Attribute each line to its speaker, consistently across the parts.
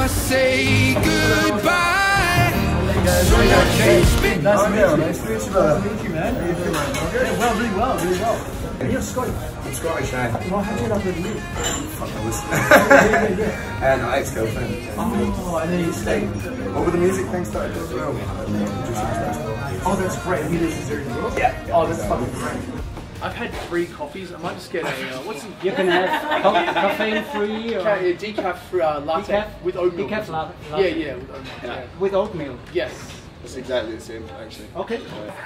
Speaker 1: I say goodbye. So much has been.
Speaker 2: Nice to meet you. Nice to meet you, brother. Nice to meet you, man. Yeah, well, really well, really well. And you're Scottish.
Speaker 3: I'm Scottish, aye.
Speaker 2: Well, how did you end up with you?
Speaker 3: Fuck, I was. and I ex-girlfriend.
Speaker 2: Oh, and then you stayed.
Speaker 3: Over the music thing started as well.
Speaker 2: Oh, that's great. Have you listened to it as?
Speaker 3: Yeah.
Speaker 2: Oh, that's fucking great. I've had three coffees. I might just get a, uh, what's it?
Speaker 4: You can have co- caffeine free or
Speaker 2: Ca- yeah, decaf uh, latte
Speaker 4: Decaf?
Speaker 2: with oatmeal.
Speaker 4: Decaf la-
Speaker 2: Yeah,
Speaker 4: latte.
Speaker 2: yeah, with oatmeal. Yeah.
Speaker 4: with oatmeal.
Speaker 2: Yes.
Speaker 3: It's exactly the same, actually.
Speaker 4: Okay.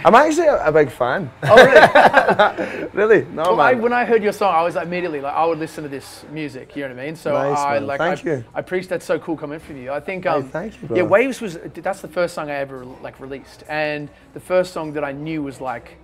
Speaker 5: I'm actually a, a big fan.
Speaker 2: Oh, really?
Speaker 5: really? No,
Speaker 2: Well, I,
Speaker 5: man.
Speaker 2: when I heard your song, I was like, immediately like, I would listen to this music. You know what I mean? So
Speaker 5: Nice,
Speaker 2: I
Speaker 5: man.
Speaker 2: like,
Speaker 5: Thank
Speaker 2: I,
Speaker 5: you.
Speaker 2: I appreciate that's so cool coming from you. I think, um,
Speaker 5: thank you,
Speaker 2: Yeah,
Speaker 5: brother.
Speaker 2: Waves was that's the first song I ever like released, and the first song that I knew was like,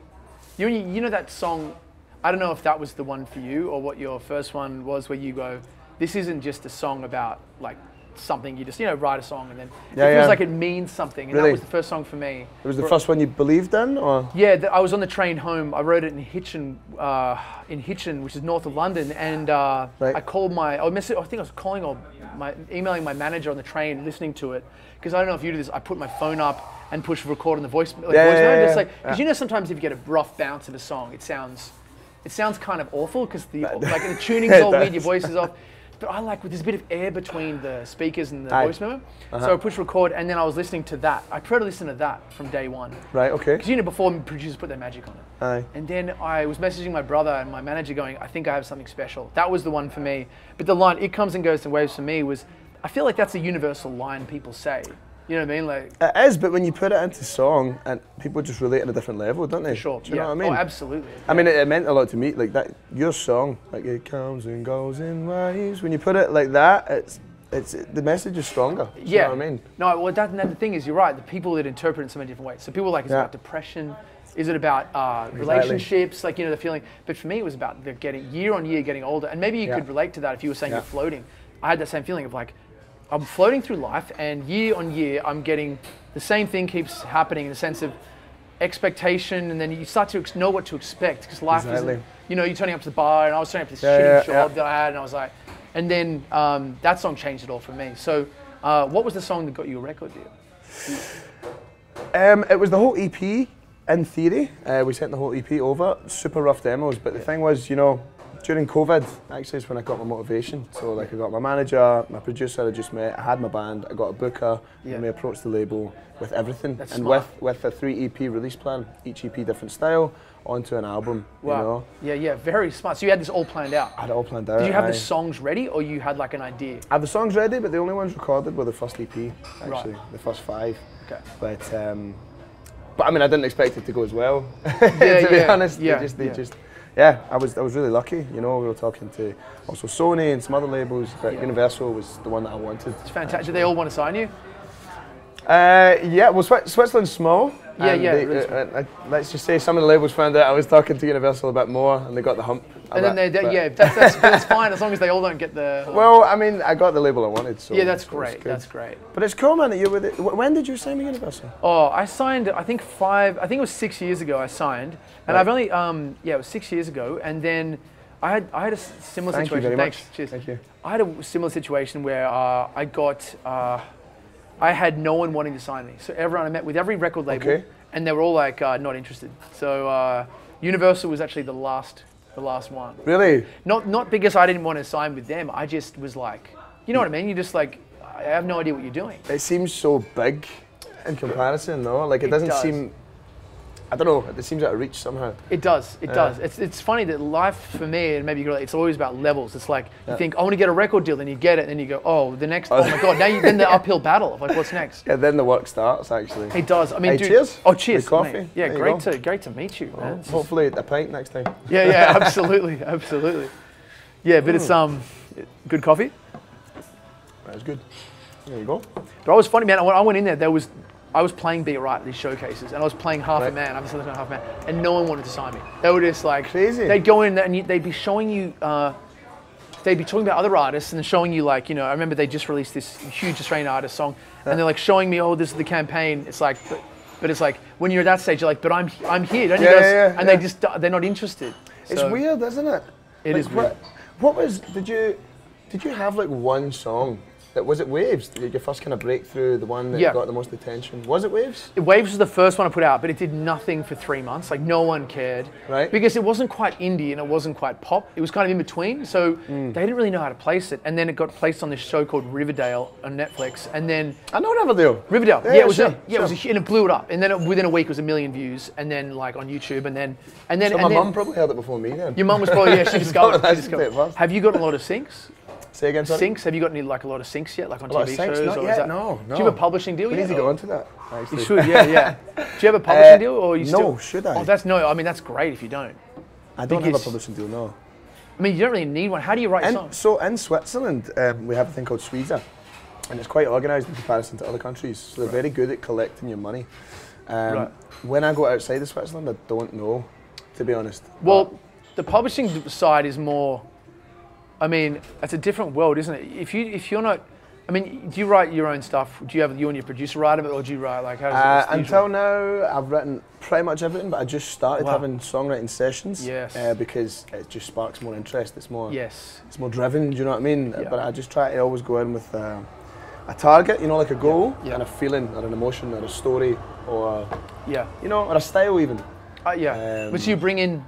Speaker 2: you know, you know that song. I don't know if that was the one for you or what your first one was, where you go, this isn't just a song about like something you just you know write a song and then
Speaker 5: Yeah,
Speaker 2: it feels
Speaker 5: yeah.
Speaker 2: like it means something, and
Speaker 5: Really?
Speaker 2: that was the first song for me.
Speaker 5: it was the first one you believed in, or?
Speaker 2: yeah, th- I was on the train home. I wrote it in Hitchin, uh, in Hitchin, which is north of London, and uh,
Speaker 5: Right.
Speaker 2: I called my. I, mess- I think I was calling or my emailing my manager on the train, listening to it, because I don't know if you do this. I put my phone up and push record on the voice, like,
Speaker 5: Yeah,
Speaker 2: voice
Speaker 5: yeah, yeah,
Speaker 2: It's like because you know sometimes if you get a rough bounce of a song, it sounds, it sounds kind of awful because the like the tuning's all weird, your voice is off. But I like with there's a bit of air between the speakers and the
Speaker 5: Aye.
Speaker 2: voice memo. So uh-huh. I pushed record, and then I was listening to that. I prefer to listen to that from day one.
Speaker 5: Right, okay.
Speaker 2: Because you know, before producers put their magic on it.
Speaker 5: Aye.
Speaker 2: And then I was messaging my brother and my manager going, I think I have something special. That was the one for me. But the line, it comes and goes in waves for me was, I feel like that's a universal line people say. You know what I mean? Like,
Speaker 5: It is, but when you put it into song, and people just relate on a different level, don't they?
Speaker 2: sure.
Speaker 5: Do you
Speaker 2: yeah.
Speaker 5: know what I mean?
Speaker 2: Oh, absolutely.
Speaker 5: I mean, it, it meant a lot to me. Like that, your song, like it comes and goes in waves. When you put it like that, it's it's the message is stronger. Do you
Speaker 2: yeah.
Speaker 5: know what I mean?
Speaker 2: No, well, that, and the thing is, you're right. The people that interpret it in so many different ways. So people are like, is it
Speaker 5: Yeah.
Speaker 2: about depression? Is it about uh, relationships? Like, you know, the feeling. But for me, it was about the getting, year on year, getting older. And maybe you
Speaker 5: Yeah.
Speaker 2: could relate to that if you were saying
Speaker 5: Yeah.
Speaker 2: you're floating. I had that same feeling of like, I'm floating through life, and year on year, I'm getting the same thing keeps happening in the sense of expectation, and then you start to ex- know what to expect because life
Speaker 5: Exactly.
Speaker 2: is, you know, you're turning up to the bar, and I was turning up to this
Speaker 5: Yeah,
Speaker 2: shitty
Speaker 5: yeah,
Speaker 2: job
Speaker 5: yeah.
Speaker 2: that I had, and I was like, and then um, that song changed it all for me. So, uh, what was the song that got you a record deal?
Speaker 5: Um, it was the whole EP. In theory, uh, we sent the whole EP over. Super rough demos, but the thing was, you know, during COVID, actually, is when I got my motivation. So, like, I got my manager, my producer I just met. I had my band. I got a booker,
Speaker 2: Yeah.
Speaker 5: and we approached the label with everything.
Speaker 2: That's
Speaker 5: and
Speaker 2: smart.
Speaker 5: with with a three EP release plan, each EP different style, onto an album. You know,
Speaker 2: Yeah, yeah, very smart. So you had this all planned out.
Speaker 5: I had it all planned out.
Speaker 2: Did you have
Speaker 5: aye.
Speaker 2: the songs ready, or you had like an idea?
Speaker 5: I have the songs ready, but the only ones recorded were the first EP,
Speaker 2: Right.
Speaker 5: actually, the first five.
Speaker 2: Okay.
Speaker 5: But um, but I mean, I didn't expect it to go as well.
Speaker 2: Yeah,
Speaker 5: to be
Speaker 2: yeah,
Speaker 5: honest,
Speaker 2: yeah,
Speaker 5: they just, they
Speaker 2: yeah.
Speaker 5: just, yeah, I was, I was really lucky. You know, we were talking to also Sony and some other labels, but
Speaker 2: Yeah.
Speaker 5: Universal was the one that I wanted.
Speaker 2: It's fantastic. Did they all want to sign you?
Speaker 5: Uh, yeah, well, Switzerland's small.
Speaker 2: Yeah,
Speaker 5: and
Speaker 2: yeah,
Speaker 5: they- uh,
Speaker 2: small.
Speaker 5: uh, let's just say some of the labels found out I was talking to Universal a bit more, and they got the hump.
Speaker 2: And then they, yeah, that's, that's, that's fine as long as they all don't get the.
Speaker 5: Well, I mean, I got the label I wanted, so.
Speaker 2: yeah, that's
Speaker 5: so
Speaker 2: great. That's great.
Speaker 5: But it's cool, man, that you're with it. When did you sign with Universal?
Speaker 2: Oh, I signed. I think five. I think it was six years ago. I signed, and
Speaker 5: Right.
Speaker 2: I've only. Um, yeah, it was six years ago, and then I had. I had a similar
Speaker 5: Thank you very
Speaker 2: Thanks.
Speaker 5: much.
Speaker 2: Cheers.
Speaker 5: Thank you.
Speaker 2: I had a similar situation where uh, I got. Uh, I had no one wanting to sign me. So everyone I met with every record label,
Speaker 5: Okay.
Speaker 2: and they were all like uh, not interested. So uh, Universal was actually the last, the last one.
Speaker 5: Really?
Speaker 2: Not not because I didn't want to sign with them. I just was like, you know what I mean? You just like, I have no idea what you're doing.
Speaker 5: It seems so big in comparison, though. Like it,
Speaker 2: It
Speaker 5: doesn't
Speaker 2: does.
Speaker 5: seem. I don't know. It seems out of reach somehow.
Speaker 2: It does. It
Speaker 5: Yeah.
Speaker 2: does. It's, it's funny that life for me, and maybe you relate, it's always about levels. It's like you
Speaker 5: Yeah.
Speaker 2: think, I want to get a record deal, then you get it, and then you go, oh, the next, oh my God, now you, then the uphill battle of like, what's next?
Speaker 5: Yeah, then the work starts actually.
Speaker 2: It does. I mean,
Speaker 5: Hey,
Speaker 2: dude.
Speaker 5: cheers.
Speaker 2: Oh, cheers.
Speaker 5: Good coffee.
Speaker 2: mate. Yeah,
Speaker 5: There
Speaker 2: great to great to meet you, is-
Speaker 5: Hopefully a pint next time.
Speaker 2: Yeah, yeah, absolutely, absolutely. Yeah, but it's um, good coffee.
Speaker 5: That's good. There you go.
Speaker 2: But I was funny, man. When I went in there, there was, I was playing Be Alright at these showcases, and I was playing half a man. I was listening to half a man, and no one wanted to sign me. They were just like
Speaker 5: Crazy.
Speaker 2: They'd go in there and you, they'd be showing you. Uh, they'd be talking about other artists and showing you like you know. I remember they just released this huge Australian artist song, and they're like showing me, oh, this is the campaign. It's like. But, but it's like when you're at that stage, you're like, but I'm I'm here, don't you
Speaker 5: Yeah,
Speaker 2: guys?
Speaker 5: yeah, yeah,
Speaker 2: and
Speaker 5: yeah.
Speaker 2: they just they're not interested.
Speaker 5: It's weird, isn't it?
Speaker 2: It
Speaker 5: like,
Speaker 2: is
Speaker 5: what. What was? Did you? Did you have like one song That was it Waves? Your first kind of breakthrough, the one that
Speaker 2: Yeah.
Speaker 5: got the most attention. Was it Waves?
Speaker 2: Waves was the first one I put out, but it did nothing for three months. Like no one cared,
Speaker 5: Right.
Speaker 2: Because it wasn't quite indie and it wasn't quite pop. It was kind of in between. So
Speaker 5: Mm.
Speaker 2: they didn't really know how to place it. And then it got placed on this show called Riverdale on Netflix. And then
Speaker 5: I know Riverdale.
Speaker 2: Riverdale, yeah,
Speaker 5: Yeah,
Speaker 2: it was,
Speaker 5: sure,
Speaker 2: a, yeah, it was a, and it blew it up. And then it, within a week, it was a million views. And then like on YouTube, and then and then
Speaker 5: So
Speaker 2: and
Speaker 5: my mum probably heard it before me then.
Speaker 2: Your mum was probably yeah. She discovered. it, She discovered.
Speaker 5: a bit fast.
Speaker 2: Have you got a lot of syncs?
Speaker 5: Say again, sorry?
Speaker 2: Syncs? Have you got any like a lot of syncs yet, like on
Speaker 5: A
Speaker 2: TV shows?
Speaker 5: Not
Speaker 2: or
Speaker 5: yet,
Speaker 2: that-
Speaker 5: no,
Speaker 2: Do you have a publishing deal
Speaker 5: We
Speaker 2: yet?
Speaker 5: need to go into that. Actually.
Speaker 2: You should, yeah, yeah. Do you have a publishing
Speaker 5: Uh,
Speaker 2: deal, or you
Speaker 5: no,
Speaker 2: still?
Speaker 5: should I?
Speaker 2: Oh, that's no. I mean, that's great if you don't.
Speaker 5: I don't have a publishing deal, no.
Speaker 2: I mean, you don't really need one. How do you write
Speaker 5: And
Speaker 2: songs?
Speaker 5: so in Switzerland, um, we have a thing called SUISA, and it's quite organised in comparison to other countries. So they're very good at collecting your money. Um,
Speaker 2: Right.
Speaker 5: When I go outside of Switzerland, I don't know, to be honest.
Speaker 2: Well, the publishing side is more. I mean, it's a different world, isn't it? If you if you're not, I mean, do you write your own stuff? Do you have you and your producer write of it, or do you write like how does?
Speaker 5: Uh,
Speaker 2: the
Speaker 5: until now, I've written pretty much everything, but I just started
Speaker 2: Wow.
Speaker 5: having songwriting sessions.
Speaker 2: Yes.
Speaker 5: Uh, because it just sparks more interest. It's more.
Speaker 2: Yes.
Speaker 5: It's more driven. Do you know what I mean?
Speaker 2: Yeah.
Speaker 5: But I just try to always go in with uh, a target. You know, like a goal
Speaker 2: Yeah.
Speaker 5: and a feeling, or an emotion, or a story, or
Speaker 2: Yeah.
Speaker 5: you know, or a style even.
Speaker 2: Uh, yeah.
Speaker 5: Um,
Speaker 2: but you bring in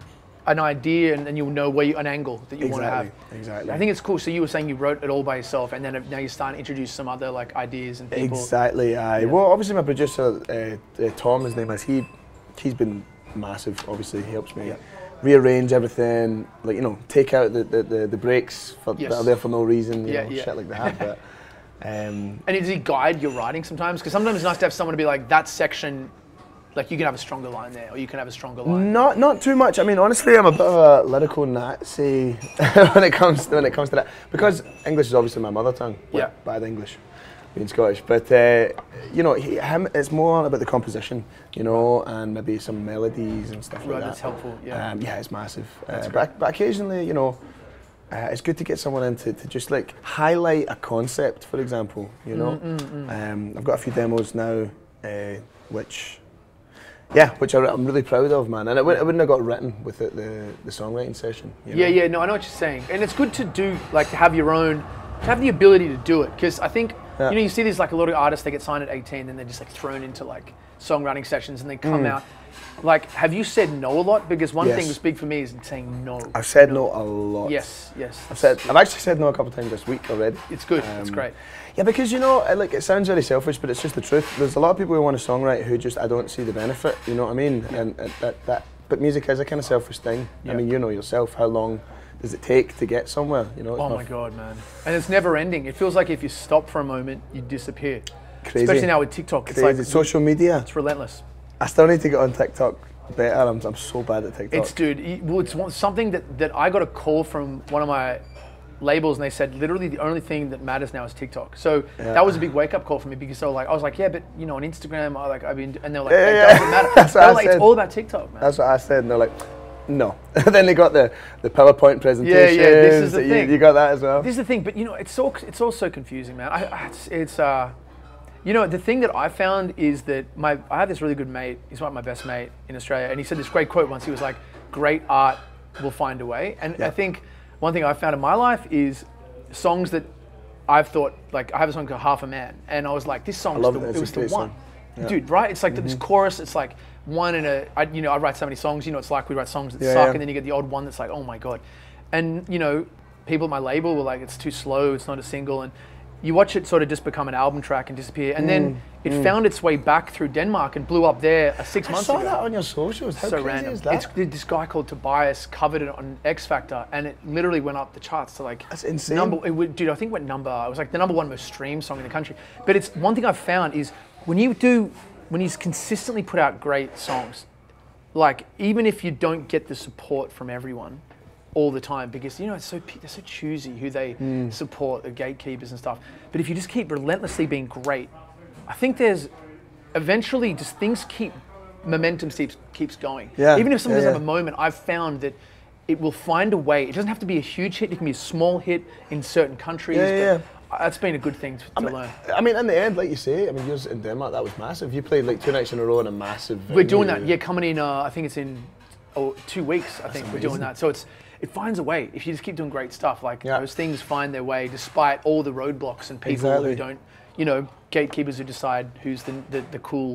Speaker 2: an idea, and, and you'll know where you, an angle that you want to have.
Speaker 5: Exactly. Exactly.
Speaker 2: I think it's cool. So you were saying you wrote it all by yourself, and then now you're starting to introduce some other like ideas and people.
Speaker 5: Exactly. Aye.
Speaker 2: Yeah.
Speaker 5: Well, obviously my producer uh, uh, Tom, his name is he. He's been massive. Obviously, he helps me
Speaker 2: Yeah.
Speaker 5: rearrange everything. Like you know, take out the the, the, the breaks for,
Speaker 2: Yes.
Speaker 5: that are there for no reason. You
Speaker 2: Yeah,
Speaker 5: know,
Speaker 2: yeah.
Speaker 5: shit like that. But um,
Speaker 2: And does he guide your writing sometimes? Because sometimes it's nice to have someone to be like, that section, like you can have a stronger line there, or you can have a stronger line.
Speaker 5: not not too much. I mean, honestly, I'm a bit of a lyrical Nazi when it comes when it comes to that because English is obviously my mother tongue.
Speaker 2: Yeah.
Speaker 5: Bad English. Being Scottish, but uh, you know, he, him, it's more about the composition, you know, and maybe some melodies and stuff like
Speaker 2: Right,
Speaker 5: that.
Speaker 2: that's helpful, yeah.
Speaker 5: um, yeah, it's massive. Uh, but, but occasionally, you know, uh, it's good to get someone in to, to just like highlight a concept, for example. You know,
Speaker 2: Mm,
Speaker 5: um, I've got a few demos now, uh, which, yeah, which I, am really proud of, man. And it, wouldn't have got written with the, the, the songwriting session. you
Speaker 2: Yeah,
Speaker 5: know?
Speaker 2: yeah, no, I know what you're saying, and it's good to do like to have your own, to have the ability to do it, because I think
Speaker 5: Yeah.
Speaker 2: you know you see these like a lot of artists they get signed at 18, then they're just like thrown into like songwriting sessions, and they come hmm. out. Like, have you said no a lot? Because one.
Speaker 5: Yes.
Speaker 2: thing that's big for me is saying no.
Speaker 5: I've said no a lot.
Speaker 2: Yes, yes.
Speaker 5: I've said I've actually said no a couple of times this week already.
Speaker 2: It's good. it's
Speaker 5: Um,
Speaker 2: great.
Speaker 5: Yeah, because you know, uh, like it sounds very selfish, but it's just the truth. There's a lot of people who want to songwrite who just I don't see the benefit. You know what I mean? And uh, that that. But music is a kind of selfish thing.
Speaker 2: Yeah.
Speaker 5: I mean, you know yourself. How long does it take to get somewhere? You know. it's
Speaker 2: Oh my god, man! And it's never ending. It feels like if you stop for a moment, you disappear.
Speaker 5: Crazy.
Speaker 2: Especially now with TikTok, it's
Speaker 5: Crazy.
Speaker 2: like
Speaker 5: social media.
Speaker 2: it's relentless.
Speaker 5: I still need to get on TikTok better. I'm, I'm so bad at TikTok.
Speaker 2: It's dude. Well, it's one- something that, that I got a call from one of my labels, and they said literally the only thing that matters now is TikTok. So
Speaker 5: Yeah.
Speaker 2: that was a big wake up call for me because they were like, I was like, yeah, but you know, on Instagram, I like, I've been, and they're like,
Speaker 5: Yeah,
Speaker 2: it
Speaker 5: yeah,
Speaker 2: doesn't matter.
Speaker 5: That's what I
Speaker 2: like,
Speaker 5: said.
Speaker 2: it's all about TikTok, man.
Speaker 5: That's what I said, and they're like, no. then they got the, the PowerPoint presentation. Yeah, yeah.
Speaker 2: this is the
Speaker 5: you,
Speaker 2: thing.
Speaker 5: you got that as well.
Speaker 2: This is the thing, but you know, it's so it's all so confusing, man. I, I, it's, it's uh, you know, the thing that I found is that my I have this really good mate. He's one of my best mate in Australia, and he said this great quote once. He was like, "Great art will find a way." And I think one thing I found in my life is songs that I've thought like I have a song called Half a Man, and I was like, "This song
Speaker 5: it.
Speaker 2: the,
Speaker 5: It's
Speaker 2: it was the one."
Speaker 5: song. Yeah.
Speaker 2: Dude, right? It's like
Speaker 5: Mm-hmm.
Speaker 2: this chorus. It's like one in a. I, you know, I write so many songs. You know, it's like we write songs that
Speaker 5: Yeah,
Speaker 2: suck,
Speaker 5: yeah.
Speaker 2: and then you get the odd one that's like, oh my god. And you know, people at my label were like, it's too slow. It's not a single. And you watch it sort of just become an album track and disappear. And then it found its way back through Denmark and blew up there uh, six
Speaker 5: Mm, I
Speaker 2: months
Speaker 5: saw
Speaker 2: ago.
Speaker 5: that on your socials. How
Speaker 2: so random.
Speaker 5: is that?
Speaker 2: It's this guy called Tobias covered it on X Factor, and it literally went up the charts to like
Speaker 5: That's insane.
Speaker 2: Number, it would, dude, I think went number? It was like the number one most streamed song in the country. But it's one thing I've found is when you do, when you consistently put out great songs, like even if you don't get the support from everyone all the time because you know it's so they're so choosy who they
Speaker 5: Hmm.
Speaker 2: support the gatekeepers and stuff but if you just keep relentlessly being great i think there's eventually just things keep momentum keeps keeps going
Speaker 5: Yeah,
Speaker 2: even if someone
Speaker 5: yeah,
Speaker 2: doesn't have a moment i've found that it will find a way it doesn't have to be a huge hit it can be a small hit in certain countries
Speaker 5: Yeah, yeah,
Speaker 2: that's been a good thing to, to learn
Speaker 5: I mean, in the end, like you say, I mean, yours in Denmark, that was massive. You played like two nights in a row in a massive.
Speaker 2: We're doing that. Yeah, coming in. Uh, I think it's in oh, two weeks. I think we're doing that. So it's it finds a way if you just keep doing great stuff. Like
Speaker 5: Yeah.
Speaker 2: those things find their way despite all the roadblocks and people
Speaker 5: Exactly.
Speaker 2: who don't, you know, gatekeepers who decide who's the the, the cool,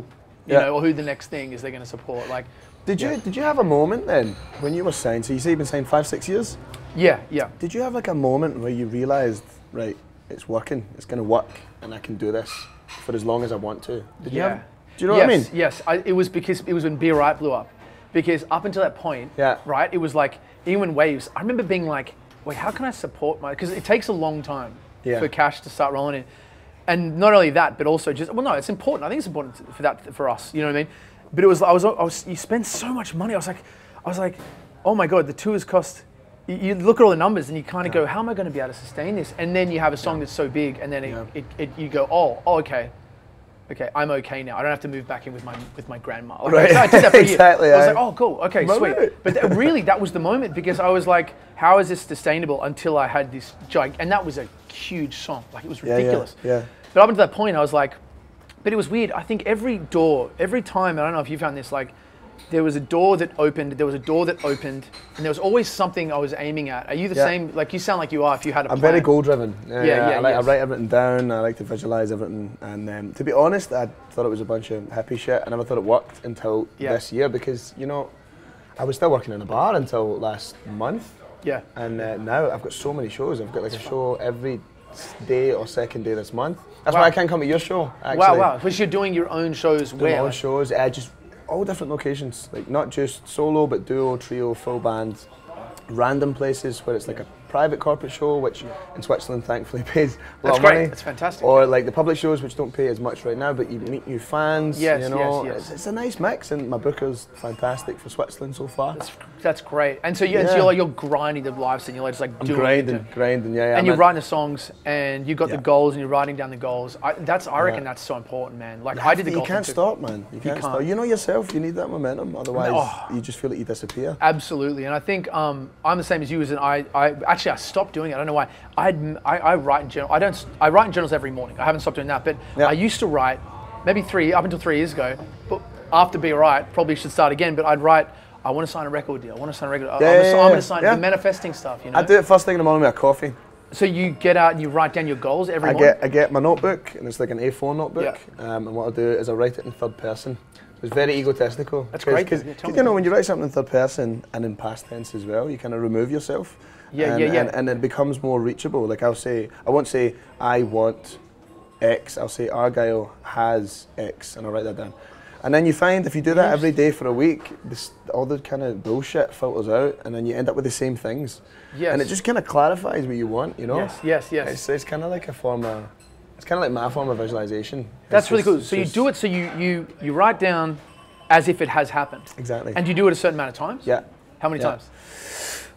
Speaker 2: you
Speaker 5: Yeah.
Speaker 2: know, or who the next thing is they're going to support. Like,
Speaker 5: Did you
Speaker 2: Yeah.
Speaker 5: did you have a moment then when you were saying? So you say you've been saying five six years.
Speaker 2: yeah, yeah.
Speaker 5: Did you have like a moment where you realised, right, it's working, it's going to work, and I can do this for as long as I want to? Did you
Speaker 2: Yeah.
Speaker 5: have? Do you know
Speaker 2: yes,
Speaker 5: what I mean?
Speaker 2: Yes, I, it was because it was when Be Alright blew up. Because up until that point,
Speaker 5: Yeah.
Speaker 2: right, it was like even Waves. I remember being like, wait, how can I support my? Because it takes a long time
Speaker 5: Yeah.
Speaker 2: for cash to start rolling in, and not only that, but also just well, no, it's important. I think it's important for that for us. You know what I mean? But it was I was I was you spend so much money. I was like, I was like, oh my god, the tours cost. You, you look at all the numbers and you kind of go, how am I going to be able to sustain this? And then you have a song that's so big, and then it,
Speaker 5: Yeah.
Speaker 2: it, it, you go, oh, oh, okay, okay, I'm okay now. I don't have to move back in with my with my grandma. Like,
Speaker 5: Right.
Speaker 2: I did that for a year.
Speaker 5: Exactly,
Speaker 2: I was like, oh, cool, okay,
Speaker 5: Right.
Speaker 2: sweet. But that, really, that was the moment because I was like, how is this sustainable? Until I had this gig, and that was a huge song. Like it was ridiculous.
Speaker 5: yeah,
Speaker 2: ridiculous.
Speaker 5: yeah.
Speaker 2: But up until that point, I was like, but it was weird. I think every door, every time, I don't know if you found this, like, there was a door that opened, there was a door that opened, and there was always something I was aiming at. Are you the
Speaker 5: Yeah.
Speaker 2: same? Like, you sound like you are if you had a
Speaker 5: I'm
Speaker 2: plan.
Speaker 5: very goal driven. Yeah,
Speaker 2: Yeah, yeah,
Speaker 5: I, like,
Speaker 2: yes.
Speaker 5: I write everything down. I like to visualize everything. And um, to be honest, I thought it was a bunch of happy shit. I never thought it worked until
Speaker 2: Yeah.
Speaker 5: this year because you know, I was still working in a bar until last month,
Speaker 2: Yeah.
Speaker 5: and uh, now I've got so many shows. I've got like a show every s- or second day this month. That's
Speaker 2: Wow.
Speaker 5: why I can't come to your show. Actually.
Speaker 2: Wow, wow. Because you're doing your own shows
Speaker 5: Doing my
Speaker 2: where?
Speaker 5: own shows, uh, just all different locations, like not just solo, but duo, trio, full band, random places where it's like a private corporate show, which in Switzerland thankfully pays a lot
Speaker 2: That's
Speaker 5: of
Speaker 2: great.
Speaker 5: money.
Speaker 2: That's fantastic.
Speaker 5: Or like the public shows, which don't pay as much right now, but you meet new fans.
Speaker 2: Yes,
Speaker 5: you know,
Speaker 2: yes, yes.
Speaker 5: It's, it's a nice mix, and my booker's fantastic for Switzerland so far.
Speaker 2: That's, that's great. And so, you, and so
Speaker 5: Yeah.
Speaker 2: you're, like, you're grinding the live scene. You're like, just like
Speaker 5: I'm
Speaker 2: doing
Speaker 5: grinding,
Speaker 2: it.
Speaker 5: grinding, yeah. yeah
Speaker 2: and you're writing the songs, and you've got
Speaker 5: Yeah.
Speaker 2: the goals, and you're writing down the goals. I, that's I reckon
Speaker 5: Yeah.
Speaker 2: that's so important, man. Like
Speaker 5: You
Speaker 2: I did the
Speaker 5: You can't stop, man. You can't, stop.
Speaker 2: can't.
Speaker 5: You know yourself. You need that momentum, otherwise
Speaker 2: Oh.
Speaker 5: you just feel like you disappear.
Speaker 2: Absolutely, and I think um, I'm the same as you. As in, I, I actually I stopped doing it. I don't know why. I, I I write in journal. I don't. I write in journals every morning. I haven't stopped doing that, but
Speaker 5: Yeah.
Speaker 2: I used to write maybe three up until three years ago. But after Be Alright, probably should start again. But I'd write. I want to sign a record deal. I want to sign a record.
Speaker 5: Yeah,
Speaker 2: I'm, gonna,
Speaker 5: yeah,
Speaker 2: I'm going to sign
Speaker 5: yeah.
Speaker 2: the manifesting stuff. You know.
Speaker 5: I do it first thing in the morning with a coffee.
Speaker 2: So you get out and you write down your goals every
Speaker 5: I
Speaker 2: morning.
Speaker 5: get I get my notebook and it's like an A4 notebook. Um, and what I'll do is I write it in third person. It's very egotistical.
Speaker 2: That's great.
Speaker 5: Because
Speaker 2: Yeah,
Speaker 5: you know when you write something in third person and in past tense as well, you kind of remove yourself.
Speaker 2: Yeah,
Speaker 5: and,
Speaker 2: yeah, yeah.
Speaker 5: And, and it becomes more reachable. Like I'll say, I won't say I want X. I'll say Argyle has X, and I'll write that down. And then you find if you do that every day for a week, this, all the kind of bullshit filters out, and then you end up with the same things.
Speaker 2: Yes.
Speaker 5: And it just kind of clarifies what you want, you know.
Speaker 2: Yes, yes, yes.
Speaker 5: It's, it's kind of like a form of, it's kind of like my form of visualization.
Speaker 2: That's
Speaker 5: It's
Speaker 2: really
Speaker 5: just-
Speaker 2: cool. So you do it. So you you you write down as if it has happened.
Speaker 5: Exactly.
Speaker 2: And you do it a certain amount of times.
Speaker 5: Yeah.
Speaker 2: How many
Speaker 5: Yeah.
Speaker 2: times?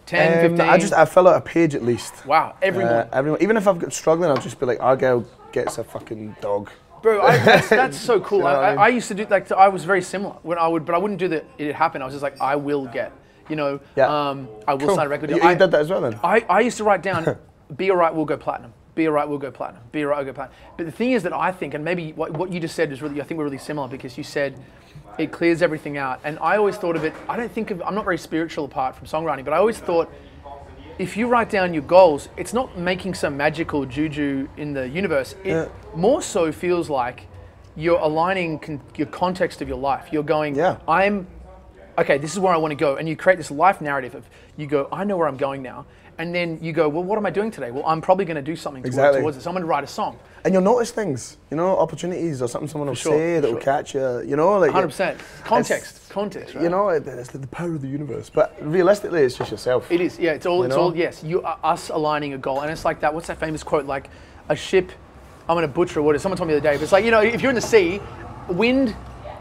Speaker 2: 10,
Speaker 5: Um,
Speaker 2: 15?
Speaker 5: I just I fill out a page at least.
Speaker 2: wow, every
Speaker 5: Uh,
Speaker 2: morning.
Speaker 5: every, even if I've got struggling, I'll just be like, Argyle gets a fucking dog.
Speaker 2: Bro, I, that's, that's so cool.
Speaker 5: You
Speaker 2: I,
Speaker 5: I
Speaker 2: I,
Speaker 5: mean?
Speaker 2: I used to do like I was very similar when I would, but I wouldn't do that. it happened. I was just like I will get, you know,
Speaker 5: Yeah.
Speaker 2: um, I will
Speaker 5: Cool.
Speaker 2: sign a record.
Speaker 5: You,
Speaker 2: deal.
Speaker 5: you
Speaker 2: I,
Speaker 5: did that as well then.
Speaker 2: I, I used to write down, be alright, we'll go platinum. Be alright, we'll go platinum. Be alright, we'll go platinum. But the thing is that I think, and maybe what, what you just said is really, I think we're really similar because you said it clears everything out. And I always thought of it, I don't think of, I'm not very spiritual apart from songwriting, but I always thought if you write down your goals, it's not making some magical juju in the universe. It
Speaker 5: Yeah.
Speaker 2: more so feels like you're aligning con- your context of your life. You're going,
Speaker 5: Yeah.
Speaker 2: I'm, okay, this is where I want to go. And you create this life narrative of, you go, I know where I'm going now. And then you go, well, what am I doing today? Well, I'm probably going to do something to work
Speaker 5: Exactly.
Speaker 2: towards this. I'm going to write a song.
Speaker 5: And you'll notice things, you know, opportunities or something someone will
Speaker 2: sure,
Speaker 5: say that will
Speaker 2: sure.
Speaker 5: catch you, you know, like
Speaker 2: 100%. Context. Context, right?
Speaker 5: You know, it- it's the power of the universe. But realistically, it's just yourself.
Speaker 2: It is, yeah. It's all,
Speaker 5: You
Speaker 2: it's
Speaker 5: know?
Speaker 2: all, yes. You, uh, us aligning a goal, and it's like that. What's that famous quote? Like, a ship. I'm gonna butcher what it. Someone told me the other day, but it's like you know, if you're in the sea, wind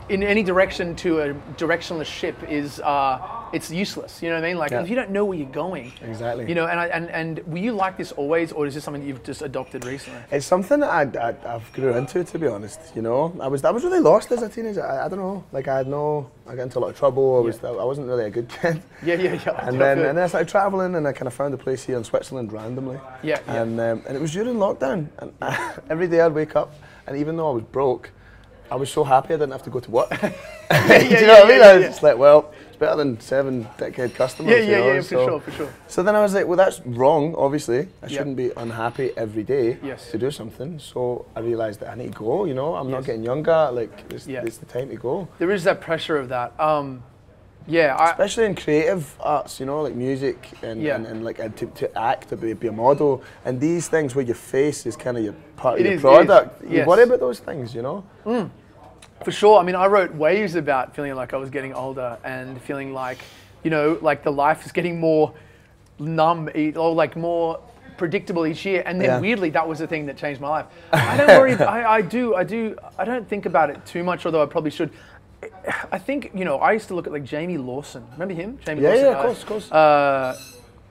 Speaker 2: in any direction to a directionless ship is, uh, it's useless. You know what I mean? Like,
Speaker 5: Yeah.
Speaker 2: if you don't know where you're going,
Speaker 5: Exactly.
Speaker 2: You know, and I, and and were you like this always, or is this something that you've just adopted recently?
Speaker 5: It's something that I, I, I've grew into, to be honest. You know, I was I was really lost as a teenager. I, I don't know, like I had no, I got into a lot of trouble. I was I wasn't really a good kid.
Speaker 2: Yeah, yeah, yeah.
Speaker 5: And then and then I started traveling, and I kind of found a place here in Switzerland randomly.
Speaker 2: Yeah, yeah.
Speaker 5: And um, and it was during lockdown, and every day I'd wake up, and even though I was broke, I was so happy I didn't have to go to work. Do you know
Speaker 2: yeah,
Speaker 5: what I mean?
Speaker 2: yeah,
Speaker 5: I was
Speaker 2: yeah.
Speaker 5: just like, well, it's better than seven dickhead customers.
Speaker 2: Yeah,
Speaker 5: you
Speaker 2: yeah,
Speaker 5: know,
Speaker 2: yeah, for
Speaker 5: so-
Speaker 2: sure, for sure.
Speaker 5: So then I was like, well, that's wrong, obviously. I
Speaker 2: Yeah.
Speaker 5: shouldn't be unhappy every day
Speaker 2: Yes.
Speaker 5: to do something. So I realised that I need to go, you know, I'm not getting younger, like, it's,
Speaker 2: Yeah.
Speaker 5: it's the time to go.
Speaker 2: There is that pressure of that. Um, yeah, I,
Speaker 5: Especially in creative arts, you know, like music and,
Speaker 2: Yeah.
Speaker 5: and, and like and to, to act, to be, be a model, and these things where your face is kind of your part
Speaker 2: It
Speaker 5: of your
Speaker 2: is,
Speaker 5: product. You
Speaker 2: yes.
Speaker 5: worry about those things, you know?
Speaker 2: For sure. I mean, I wrote waves about feeling like I was getting older and feeling like, you know, like the life is getting more numb or like more predictable each year. And then
Speaker 5: Yeah.
Speaker 2: weirdly, that was the thing that changed my life. I don't worry. I, I do. I do. I don't think about it too much, although I probably should. I think you know. I used to look at like Jamie Lawson. Remember him? Jamie
Speaker 5: Yeah,
Speaker 2: Lawson.
Speaker 5: yeah, of course, of course.
Speaker 2: Uh,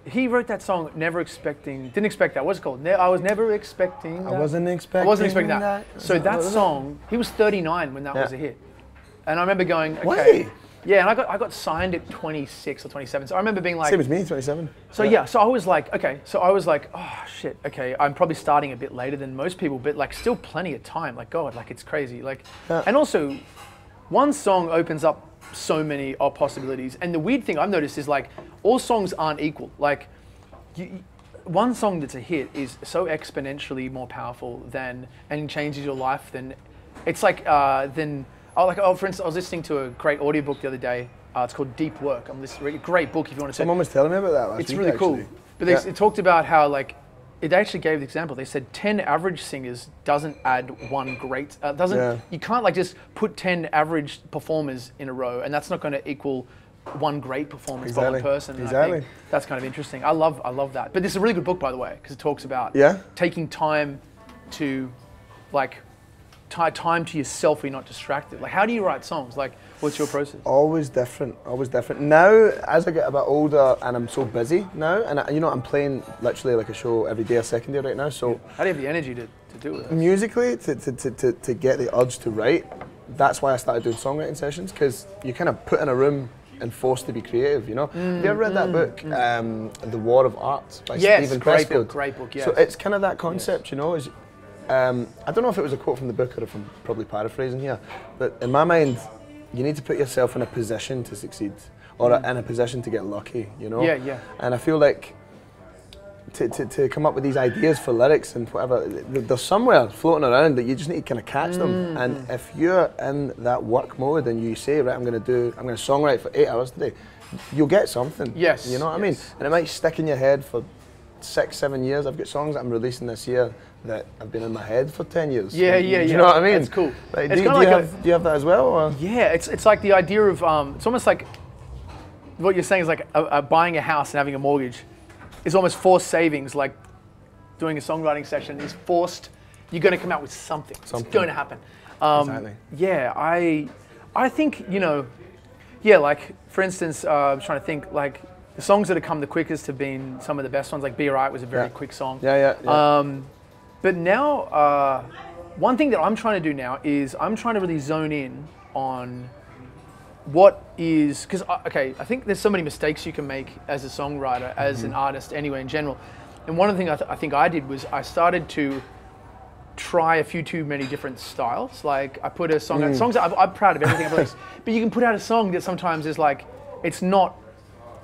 Speaker 2: he wrote that song, never expecting, didn't expect that. What's it called? Ne- I was never expecting.
Speaker 5: I
Speaker 2: that.
Speaker 5: wasn't expecting.
Speaker 2: I
Speaker 5: expecting
Speaker 2: wasn't expecting that.
Speaker 5: that.
Speaker 2: So
Speaker 5: that
Speaker 2: that
Speaker 5: what it is?
Speaker 2: song, he was 39 when that
Speaker 5: Yeah.
Speaker 2: was a hit, and I remember going, okay,
Speaker 5: Was
Speaker 2: yeah, and I got I got signed at 26 or 27. So I remember being like,
Speaker 5: Same as me, 27.
Speaker 2: so yeah, so I was like, okay, so I was like, oh shit, okay, I'm probably starting a bit later than most people, but like still plenty of time. Like God, like it's crazy. Like,
Speaker 5: Yeah.
Speaker 2: and also, one song opens up so many possibilities. And the weird thing I've noticed is like all songs aren't equal. Like, you, one song that's a hit is so exponentially more powerful than and changes your life than it's like uh, than oh like oh for instance I was listening to a great audiobook the other day. Uh, it's called Deep Work. I'm listening. a Great book if you want to.
Speaker 5: Someone was telling me about that last
Speaker 2: It's
Speaker 5: week,
Speaker 2: really cool.
Speaker 5: actually.
Speaker 2: But they,
Speaker 5: Yeah.
Speaker 2: it talked about how like it actually gave the example. They said ten average singers doesn't add one great. Uh, doesn't
Speaker 5: Yeah.
Speaker 2: you can't like just put ten average performers in a row, and that's not going to equal one great performance by
Speaker 5: Exactly.
Speaker 2: one person. And I
Speaker 5: Exactly.
Speaker 2: think that's kind of interesting. I love I love that. But this is a really good book, by the way, because it talks about
Speaker 5: Yeah?
Speaker 2: taking time to like time to yourself where you're not distracted. Like how do you write songs? Like what's your process?
Speaker 5: Always different, always different. Now, as I get a bit older and I'm so busy now, and I, you know, I'm playing literally like a show every day, a second day right now. So
Speaker 2: How do you have the energy to, to do it?
Speaker 5: musically, to, to, to, to, to get the urge to write, that's why I started doing songwriting sessions because you kind of put in a room and forced to be creative. You know, have you ever read that book, um, The War of Art by
Speaker 2: Mm, Yes,
Speaker 5: Steven
Speaker 2: great book, great book,
Speaker 5: So it's kind of that concept, you know. Is um, I don't know if it was a quote from the book or if I'm probably paraphrasing here, but in my mind, you need to put yourself in a position to succeed or in a position to get lucky, you know?
Speaker 2: Mm. Yeah, yeah.
Speaker 5: And I feel like to, to, to come up with these ideas for lyrics and whatever, th- they're somewhere floating around that you just need to kind of catch them.
Speaker 2: Mm.
Speaker 5: And if you're in that work mode and you say, right, I'm going to do, I'm going to songwrite for eight hours today, you'll get something.
Speaker 2: Yes,
Speaker 5: You know what I mean? And it might stick in your head for six, seven years. I've got songs that I'm releasing this year that have been in my head for 10 years.
Speaker 2: Yeah, yeah,
Speaker 5: Do you know what I mean?
Speaker 2: It's cool.
Speaker 5: Like,
Speaker 2: It's
Speaker 5: do, you-
Speaker 2: kinda
Speaker 5: you
Speaker 2: like a-
Speaker 5: have, do you have that as well? Or?
Speaker 2: Yeah, it's it's like the idea of um, it's almost like what you're saying is like a, a buying a house and having a mortgage is almost forced savings. Like doing a songwriting session is forced. You're going to come out with something.
Speaker 5: Something.
Speaker 2: It's going to happen. Um,
Speaker 5: Exactly.
Speaker 2: Yeah, I I think you know, yeah. Like for instance, uh, I'm trying to think like the songs that have come the quickest have been some of the best ones. Like "Be Alright" was a very
Speaker 5: Yeah.
Speaker 2: quick song.
Speaker 5: Yeah, yeah, yeah.
Speaker 2: Um, but now, uh, one thing that I'm trying to do now is I'm trying to really zone in on what is because okay, I think there's so many mistakes you can make as a songwriter, as
Speaker 5: Mm-hmm.
Speaker 2: an artist, anyway in general. And one of the things I, th- I think I did was I started to try a few too many different styles. Like I put a song,
Speaker 5: Mm.
Speaker 2: out songs. I'm, I'm proud of everything I've released, but you can put out a song that sometimes is like, it's not,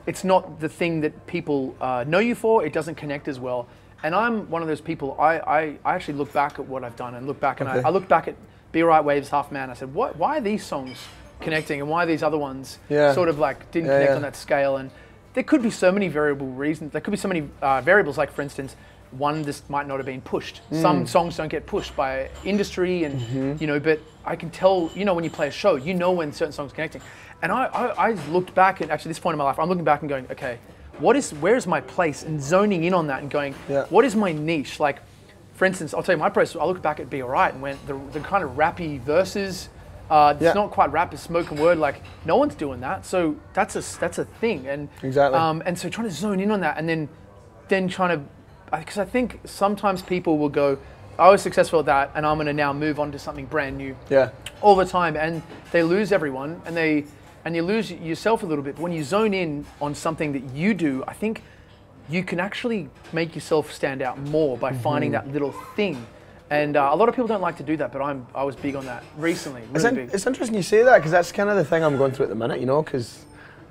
Speaker 2: it's not the thing that people uh, know you for. It doesn't connect as well. And I'm one of those people. I, I, I actually look back at what I've done and look back and
Speaker 5: Okay.
Speaker 2: I, I look back at Be Alright Waves Half Man. I said, what? Why are these songs connecting and why are these other ones
Speaker 5: Yeah.
Speaker 2: sort of like didn't
Speaker 5: Yeah,
Speaker 2: connect
Speaker 5: yeah.
Speaker 2: on that scale? And there could be so many variable reasons. There could be so many uh, variables. Like for instance, one just might not have been pushed.
Speaker 5: Mm.
Speaker 2: Some songs don't get pushed by industry, and
Speaker 5: Mm-hmm.
Speaker 2: you know. But I can tell, you know, when you play a show, you know when certain songs connecting. And I, I, I looked back at actually this point in my life, I'm looking back and going, okay, what is, where is my place? And zoning in on that and going,
Speaker 5: Yeah.
Speaker 2: what is my niche? Like, for instance, I'll tell you my process. I look back at Be Alright and went the, the kind of rappy verses. Uh, it's
Speaker 5: Yeah.
Speaker 2: not quite rap, it's spoken word. Like no one's doing that, so that's a that's a thing. And
Speaker 5: Exactly.
Speaker 2: Um, and so trying to zone in on that, and then then trying to, because I think sometimes people will go, I was successful at that, and I'm going to now move on to something brand new
Speaker 5: Yeah.
Speaker 2: all the time, and they lose everyone, and they and you lose yourself a little bit. But when you zone in on something that you do, I think you can actually make yourself stand out more by finding
Speaker 5: Mm-hmm.
Speaker 2: that little thing. And uh, a lot of people don't like to do that, but I'm I was big on that recently,
Speaker 5: It's, in-
Speaker 2: big.
Speaker 5: it's interesting you say that because that's kind of the thing I'm going through at the minute, you know, because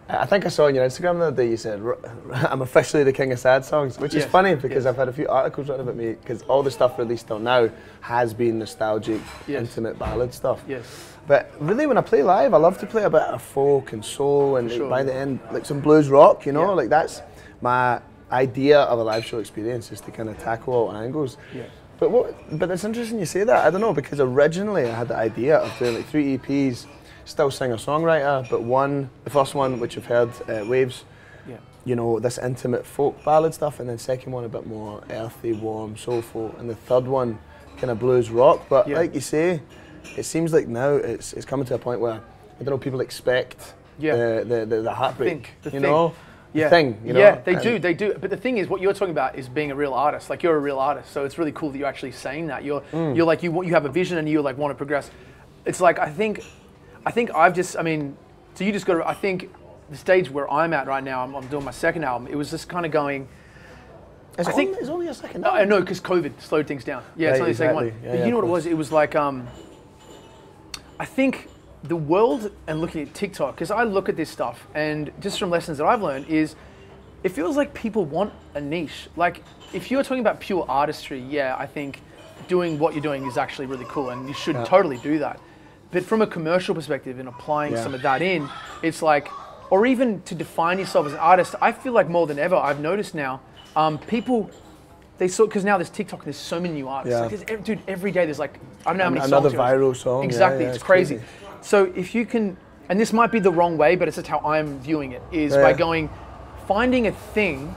Speaker 5: I think I saw on your Instagram the other day you said I'm officially the king of sad songs, which is funny because
Speaker 2: yes.
Speaker 5: I've had a few articles written about me because all the stuff released till now has been nostalgic,
Speaker 2: Yes.
Speaker 5: intimate ballad stuff.
Speaker 2: Yes.
Speaker 5: But really, when I play live, I love to play a bit of folk and soul, and
Speaker 2: Sure.
Speaker 5: by the end, like some blues rock. You know,
Speaker 2: Yeah.
Speaker 5: like that's my idea of a live show experience is to kind of tackle all angles.
Speaker 2: Yeah.
Speaker 5: But what? But it's interesting you say that. I don't know because originally I had the idea of doing like three EPs, still singer songwriter, but one, the first one which you've heard, uh, Waves.
Speaker 2: Yeah.
Speaker 5: You know this intimate folk ballad stuff, and then second one a bit more earthy, warm, soulful, and the third one kind of blues rock. But
Speaker 2: Yeah.
Speaker 5: like you say, it seems like now it's it's coming to a point where I don't know people expect
Speaker 2: Yeah.
Speaker 5: the, the, the the heartbreak.
Speaker 2: think, the
Speaker 5: you
Speaker 2: thing.
Speaker 5: know,
Speaker 2: Yeah.
Speaker 5: thing. You know,
Speaker 2: yeah, they
Speaker 5: And-
Speaker 2: do, they do. But the thing is, what you're talking about is being a real artist. Like you're a real artist, so it's really cool that you're actually saying that. You're,
Speaker 5: Mm.
Speaker 2: you're like you, you have a vision and you like want to progress. It's like I think, I think I've just, I mean, so you just got to. I think the stage where I'm at right now, I'm, I'm doing my second album. It was just kind of going.
Speaker 5: It's
Speaker 2: I
Speaker 5: only,
Speaker 2: think-
Speaker 5: it's only a second.
Speaker 2: I know because COVID slowed things down. Yeah, it's only the second one.
Speaker 5: Yeah,
Speaker 2: but
Speaker 5: yeah,
Speaker 2: you know what it was? It was like um, I think the world and looking at TikTok because I look at this stuff and just from lessons that I've learned is it feels like people want a niche. Like if you're talking about pure artistry, yeah, I think doing what you're doing is actually really cool and you should totally do that. But from a commercial perspective and applying
Speaker 5: Yeah.
Speaker 2: some of that in, it's like, or even to define yourself as an artist, I feel like more than ever, I've noticed now, um, people, they saw, because now there's TikTok there's so many new artists.
Speaker 5: Yeah.
Speaker 2: Like there's, ev- dude, every day there's like, I don't know how
Speaker 5: An-
Speaker 2: many
Speaker 5: another
Speaker 2: songs.
Speaker 5: viral song,
Speaker 2: Exactly,
Speaker 5: yeah,
Speaker 2: it's,
Speaker 5: it's
Speaker 2: crazy.
Speaker 5: crazy.
Speaker 2: So if you can, and this might be the wrong way, but it's just how I'm viewing it, is by going, finding a thing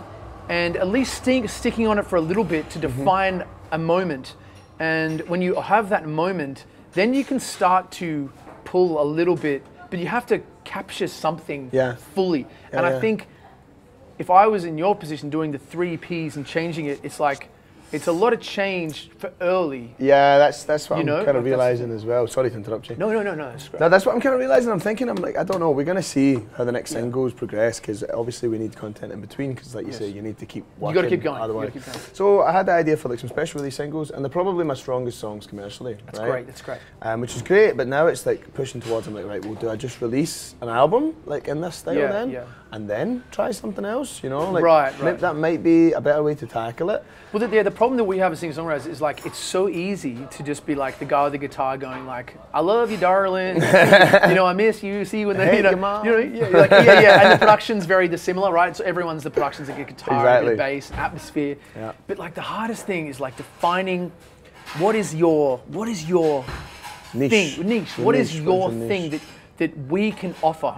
Speaker 2: and at least stick, sticking on it for a little bit to
Speaker 5: Mm-hmm.
Speaker 2: define a moment. And when you have that moment, then you can start to pull a little bit, but you have to capture something
Speaker 5: Yeah.
Speaker 2: fully. and
Speaker 5: Yeah,
Speaker 2: I think if I was in your position doing the three EPs and changing it, it's like, it's a lot of change for early.
Speaker 5: Yeah, that's that's what
Speaker 2: You
Speaker 5: I'm
Speaker 2: know,
Speaker 5: kind of realizing as well. Sorry to interrupt you.
Speaker 2: No, no, no, no. It's great.
Speaker 5: No, that's what I'm kind of realizing. I'm thinking, I'm like, I don't know. We're going to see how the next singles progress because obviously we need content in between because, like you say, you need to keep
Speaker 2: You gotta keep going.
Speaker 5: Otherwise.
Speaker 2: keep going.
Speaker 5: So I had the idea for like some special release singles, and they're probably my strongest songs commercially.
Speaker 2: That's
Speaker 5: right?
Speaker 2: great. That's great.
Speaker 5: Um, which is great, but now it's like pushing towards. I'm like, right, well, do I just release an album like in this style
Speaker 2: Yeah,
Speaker 5: then,
Speaker 2: yeah.
Speaker 5: and then try something else? You know, like
Speaker 2: Right, right.
Speaker 5: that might be a better way to tackle it.
Speaker 2: Well, the, yeah, the problem that we have as singer-songwriters is like it's so easy to just be like the guy with the guitar going like, "I love you, darling," you know, "I miss you." See when they, you know,
Speaker 5: you, Mom.
Speaker 2: you know, yeah, like, yeah, yeah, and the production's very dissimilar, right? So everyone's the production's a guitar,
Speaker 5: Exactly.
Speaker 2: of bass, atmosphere.
Speaker 5: Yeah.
Speaker 2: But like the hardest thing is like defining what is your what is your
Speaker 5: Niche.
Speaker 2: thing niche.
Speaker 5: Your
Speaker 2: What is
Speaker 5: niche,
Speaker 2: your
Speaker 5: your
Speaker 2: thing that that we can offer?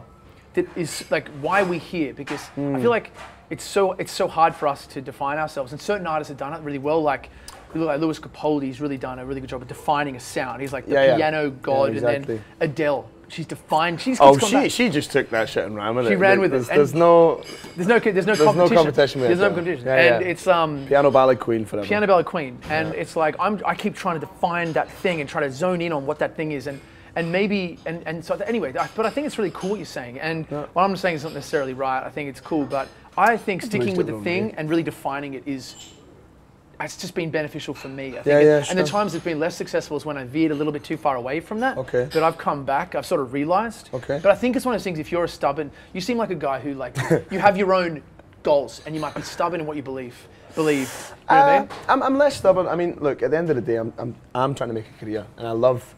Speaker 2: That is like why we're here because
Speaker 5: Hmm.
Speaker 2: I feel like it's so it's so hard for us to define ourselves and certain artists have done it really well like. you look Like Lewis Capaldi's really done a really good job of defining a sound. He's like the
Speaker 5: Yeah, yeah.
Speaker 2: piano god,
Speaker 5: Yeah,
Speaker 2: and then. Adele. She's defined. She's
Speaker 5: Oh, she
Speaker 2: back.
Speaker 5: she just took that shit and ran with it.
Speaker 2: She ran with it,
Speaker 5: there's,
Speaker 2: and-
Speaker 5: There's no
Speaker 2: There's no there's no
Speaker 5: There's no
Speaker 2: competition. There's no competition,
Speaker 5: Yeah,
Speaker 2: and
Speaker 5: yeah.
Speaker 2: it's um
Speaker 5: piano ballad queen forever.
Speaker 2: piano ballad queen and it's like I'm, i keep trying to define that thing and try to zone in on what that thing is and and maybe and, and so anyway I, but i think it's really cool what you're saying and what i'm saying is not necessarily right i think it's cool but i think sticking with the thing and really defining it is it's just been beneficial for me. I think
Speaker 5: Yeah, yeah,
Speaker 2: And the times it's been less successful is when I veered a little bit too far away from that.
Speaker 5: Okay.
Speaker 2: But I've come back. I've sort of realized.
Speaker 5: Okay.
Speaker 2: But I think it's one of those things. If you're a stubborn, you seem like a guy who like you have your own goals and you might be stubborn in what you believe. Believe. You know what I mean?
Speaker 5: Uh, I'm, I'm less stubborn. I mean, look, at the end of the day, I'm, I'm, I'm trying to make a career, and I love